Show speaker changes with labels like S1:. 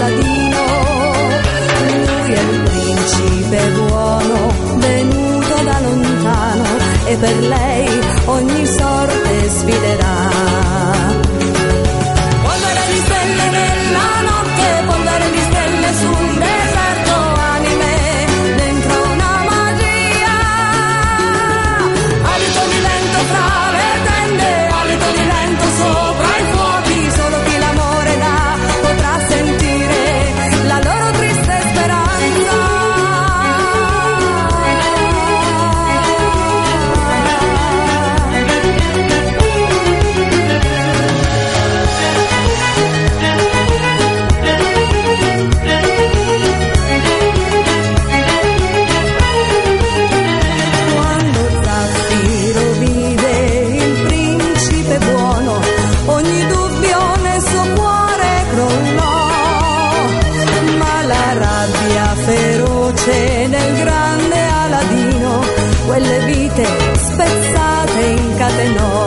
S1: paladino, lui è il principe buono venuto da lontano e per lei ogni sorte sfida luce del grande Aladino, quelle vite spezzate incatenò.